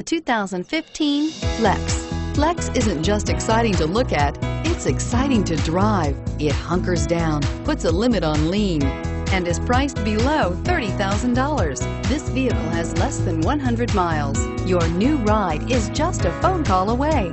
The 2015 Flex. Flex isn't just exciting to look at, it's exciting to drive. It hunkers down, puts a limit on lean, and is priced below $30,000. This vehicle has less than 100 miles. Your new ride is just a phone call away.